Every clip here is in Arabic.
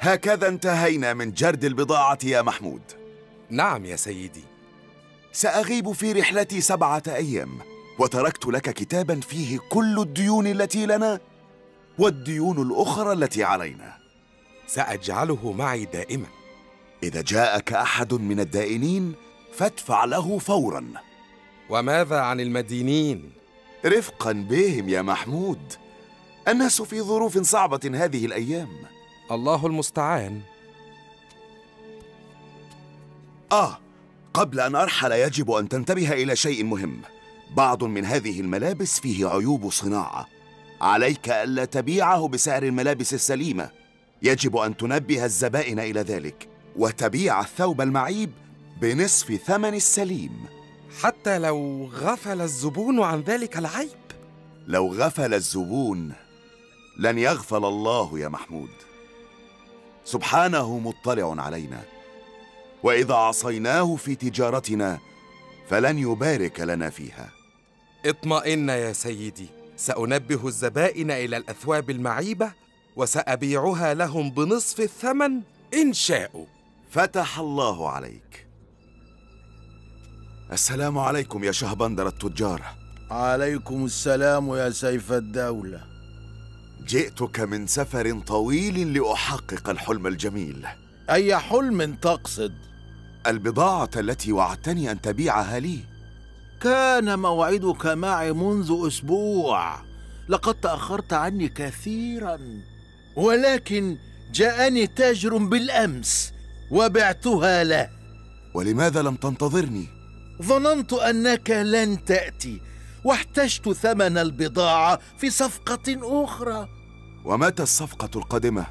هكذا انتهينا من جرد البضاعة يا محمود. نعم يا سيدي. سأغيب في رحلتي سبعة أيام وتركت لك كتابا فيه كل الديون التي لنا والديون الأخرى التي علينا. سأجعله معي دائما. إذا جاءك أحد من الدائنين فادفع له فورا. وماذا عن المدينين؟ رفقا بهم يا محمود. الناس في ظروف صعبة هذه الأيام. الله المستعان. آه قبل أن أرحل يجب أن تنتبه إلى شيء مهم. بعض من هذه الملابس فيه عيوب صناعة. عليك ألا تبيعه بسعر الملابس السليمة. يجب أن تنبه الزبائن إلى ذلك وتبيع الثوب المعيب بنصف ثمن السليم. حتى لو غفل الزبون عن ذلك العيب. لو غفل الزبون لن يغفل الله يا محمود. سبحانه مطلع علينا. وإذا عصيناه في تجارتنا فلن يبارك لنا فيها. اطمئن يا سيدي سأنبه الزبائن إلى الأثواب المعيبة وسأبيعها لهم بنصف الثمن إن شاءوا فتح الله عليك. السلام عليكم يا شهبندر التجار. عليكم السلام يا سيف الدولة. جئتك من سفر طويل لأحقق الحلم الجميل. أي حلم تقصد؟ البضاعة التي وعدتني أن تبيعها لي. كان موعدك معي منذ أسبوع. لقد تأخرت عني كثيرا. ولكن جاءني تاجر بالأمس وبعتها له. ولماذا لم تنتظرني؟ ظننت أنك لن تأتي. واحتجت ثمن البضاعة في صفقة أخرى ومتى الصفقة القادمة؟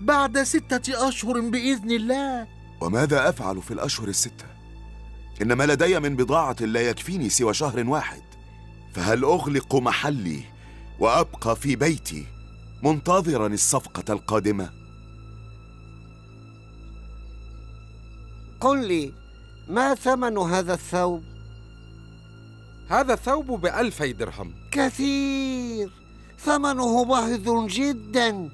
بعد ستة أشهر بإذن الله وماذا أفعل في الأشهر الستة؟ إنما لدي من بضاعة لا يكفيني سوى شهر واحد فهل أغلق محلي وأبقى في بيتي منتظرا الصفقة القادمة؟ قل لي ما ثمن هذا الثوب؟ هذا الثوب بألفي درهم. كثير. ثمنه باهظ جدا.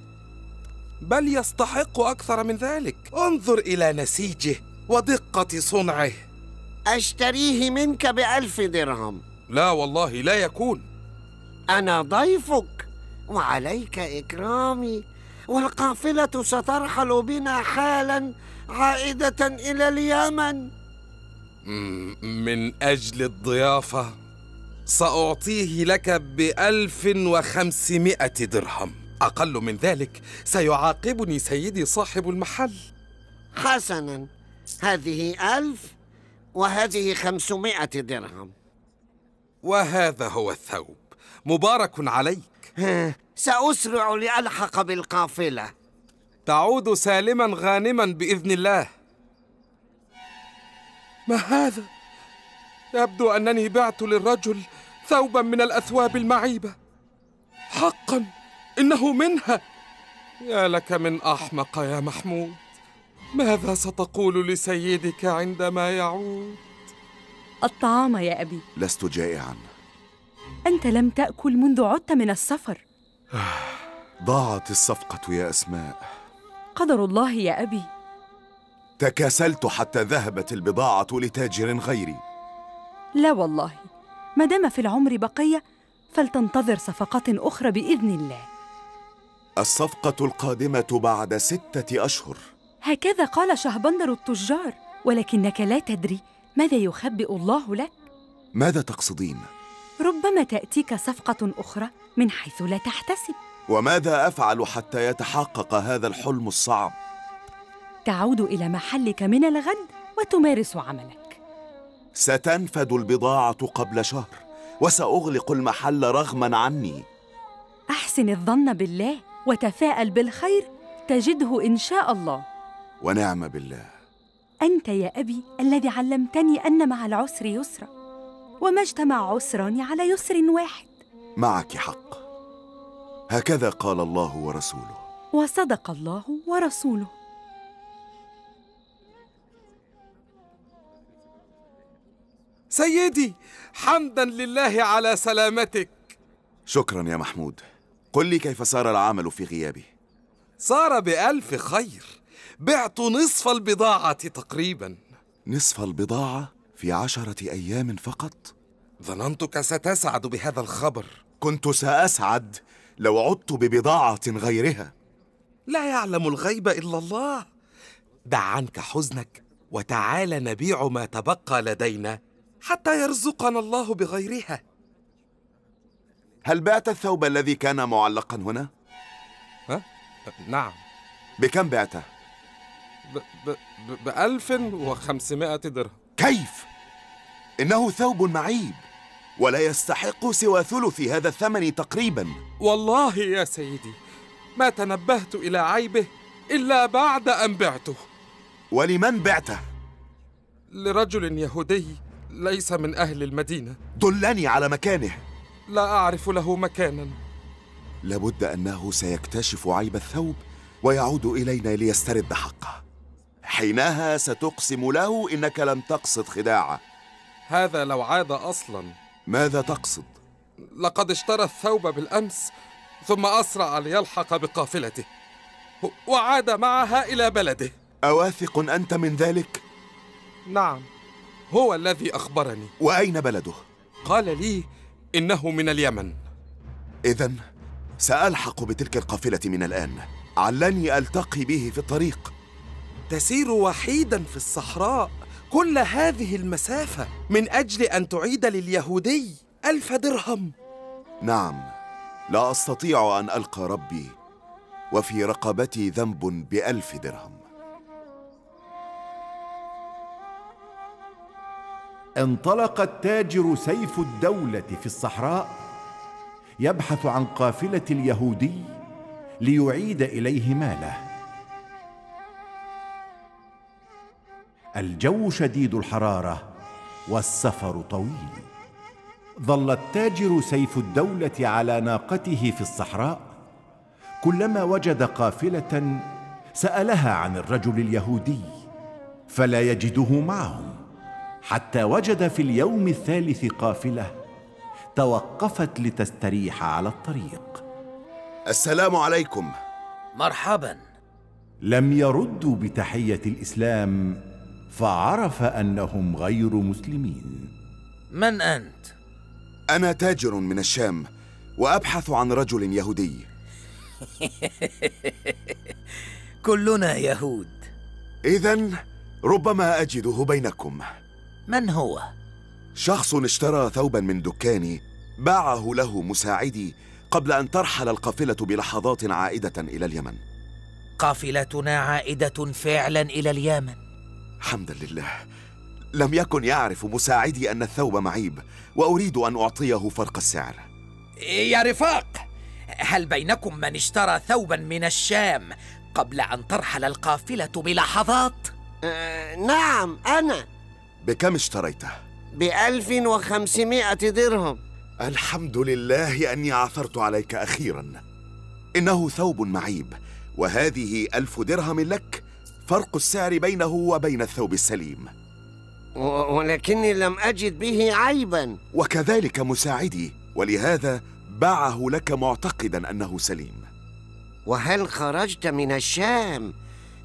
بل يستحق أكثر من ذلك. انظر إلى نسيجه ودقة صنعه. أشتريه منك بألف درهم. لا والله لا يكون. أنا ضيفك وعليك إكرامي. والقافلة سترحل بنا حالا عائدة إلى اليمن. من أجل الضيافة. سأعطيه لك بألف وخمسمائة درهم. أقل من ذلك سيعاقبني سيدي صاحب المحل. حسنا. هذه ألف وهذه خمسمائة درهم. وهذا هو الثوب. مبارك عليك. سأسرع لألحق بالقافلة. تعود سالما غانما بإذن الله. ما هذا؟ يبدو أنني بعت للرجل. ثوبا من الأثواب المعيبة. حقا إنه منها. يا لك من أحمق يا محمود. ماذا ستقول لسيدك عندما يعود؟ الطعام يا أبي. لست جائعا. أنت لم تأكل منذ عدت من السفر. ضاعت الصفقة يا أسماء. قدر الله يا أبي. تكاسلت حتى ذهبت البضاعة لتاجر غيري. لا والله. ما دام في العمر بقية فلتنتظر صفقات أخرى بإذن الله. الصفقة القادمة بعد ستة أشهر. هكذا قال شهبندر التجار ولكنك لا تدري ماذا يخبئ الله لك. ماذا تقصدين؟ ربما تأتيك صفقة أخرى من حيث لا تحتسب. وماذا أفعل حتى يتحقق هذا الحلم الصعب؟ تعود إلى محلك من الغد وتمارس عملك. ستنفد البضاعة قبل شهر وسأغلق المحل رغما عني. أحسن الظن بالله وتفاءل بالخير تجده إن شاء الله. ونعم بالله. أنت يا أبي الذي علمتني أن مع العسر يسرا وما اجتمع عسران على يسر واحد. معك حق. هكذا قال الله ورسوله. وصدق الله ورسوله. سيدي حمدا لله على سلامتك. شكرا يا محمود. قل لي كيف سار العمل في غيابي؟ صار بألف خير. بعت نصف البضاعة تقريبا. نصف البضاعة في عشرة أيام فقط؟ ظننتك ستسعد بهذا الخبر. كنت سأسعد لو عدت ببضاعة غيرها. لا يعلم الغيب إلا الله. دع عنك حزنك وتعال نبيع ما تبقى لدينا. حتى يرزقنا الله بغيرها هل بعت الثوب الذي كان معلقا هنا؟ ها؟ نعم بكم بعته؟ ب ب ب بألف وخمسمائة درهم كيف؟ إنه ثوب معيب ولا يستحق سوى ثلث هذا الثمن تقريبا والله يا سيدي ما تنبهت إلى عيبه إلا بعد أن بعته ولمن بعته؟ لرجل يهودي ليس من أهل المدينة. دلني على مكانه. لا أعرف له مكانا. لابد أنه سيكتشف عيب الثوب ويعود إلينا ليسترد حقه. حينها ستقسم له إنك لم تقصد خداعه. هذا لو عاد أصلا. ماذا تقصد؟ لقد اشترى الثوب بالأمس ثم أسرع ليلحق بقافلته. وعاد معها إلى بلده. أواثق أنت من ذلك؟ نعم. هو الذي أخبرني. وأين بلده؟ قال لي إنه من اليمن. إذا سألحق بتلك القافلة من الآن. علني ألتقي به في الطريق. تسير وحيدا في الصحراء كل هذه المسافة من أجل أن تعيد لليهودي ألف درهم. نعم لا أستطيع أن ألقى ربي وفي رقبتي ذنب بألف درهم. انطلق التاجر سيف الدولة في الصحراء يبحث عن قافلة اليهودي ليعيد إليه ماله. الجو شديد الحرارة والسفر طويل. ظل التاجر سيف الدولة على ناقته في الصحراء. كلما وجد قافلة سألها عن الرجل اليهودي فلا يجده معهم. حتى وجد في اليوم الثالث قافلة توقفت لتستريح على الطريق. السلام عليكم. مرحبا. لم يردوا بتحية الإسلام فعرف أنهم غير مسلمين. من أنت؟ أنا تاجر من الشام وأبحث عن رجل يهودي. كلنا يهود. إذا ربما أجده بينكم. من هو؟ شخص اشترى ثوبا من دكاني باعه له مساعدي قبل أن ترحل القافلة بلحظات عائدة إلى اليمن. قافلتنا عائدة فعلا إلى اليمن. حمدا لله. لم يكن يعرف مساعدي أن الثوب معيب وأريد أن أعطيه فرق السعر. يا رفاق هل بينكم من اشترى ثوبا من الشام قبل أن ترحل القافلة بلحظات؟ آه نعم أنا. بكم اشتريته؟ بألف وخمسمائة درهم. الحمد لله أني عثرت عليك أخيرا. إنه ثوب معيب وهذه ألف درهم لك فرق السعر بينه وبين الثوب السليم. ولكني لم أجد به عيبا. وكذلك مساعدي ولهذا باعه لك معتقدا أنه سليم. وهل خرجت من الشام؟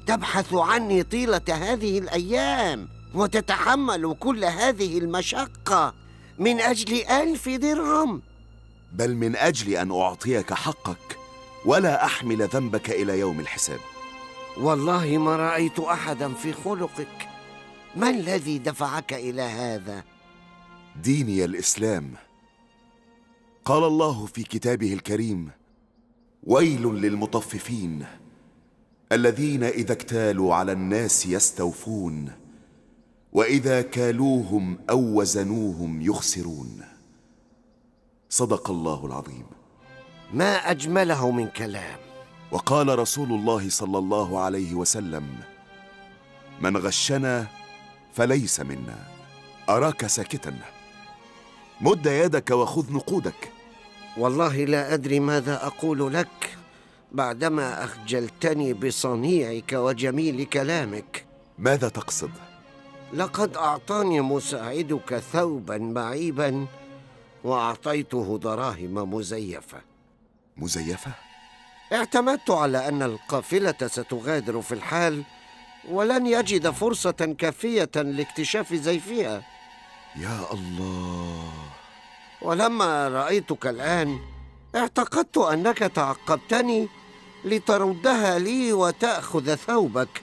تبحث عني طيلة هذه الأيام. وتتحمل كل هذه المشقة من أجل ألف درهم. بل من أجل أن أعطيك حقك ولا أحمل ذنبك إلى يوم الحساب. والله ما رأيت أحدا في خلقك. ما الذي دفعك إلى هذا؟ ديني الإسلام. قال الله في كتابه الكريم ويل للمطففين الذين إذا اكتالوا على الناس يستوفون وإذا كالوهم أو وزنوهم يخسرون. صدق الله العظيم. ما أجمله من كلام. وقال رسول الله صلى الله عليه وسلم من غشنا فليس منا. أراك ساكتا. مد يدك وخذ نقودك. والله لا أدري ماذا أقول لك بعدما أخجلتني بصنيعك وجميل كلامك. ماذا تقصد؟ لقد أعطاني مساعدك ثوبا معيبا وأعطيته دراهم مزيفة. مزيفة؟ اعتمدت على أن القافلة ستغادر في الحال ولن يجد فرصة كافية لاكتشاف زيفها. يا الله. ولما رأيتك الآن اعتقدت أنك تعقبتني لتردها لي وتأخذ ثوبك.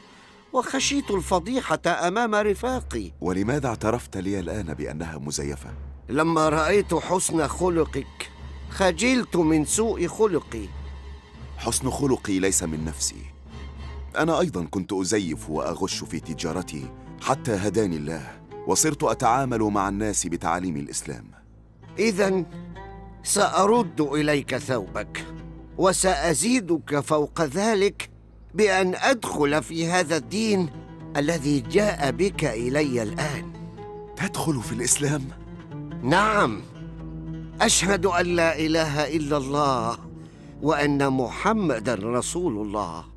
وخشيت الفضيحة أمام رفاقي. ولماذا اعترفت لي الآن بأنها مزيفة؟ لما رأيت حسن خلقك خجلت من سوء خلقي. حسن خلقي ليس من نفسي. أنا أيضا كنت أزيف وأغش في تجارتي حتى هداني الله وصرت أتعامل مع الناس بتعاليم الإسلام. إذا سأرد إليك ثوبك وسأزيدك فوق ذلك بأن أدخل في هذا الدين الذي جاء بك إلي الآن. تدخل في الإسلام؟ نعم. أشهد أن لا إله إلا الله وأن محمدا رسول الله.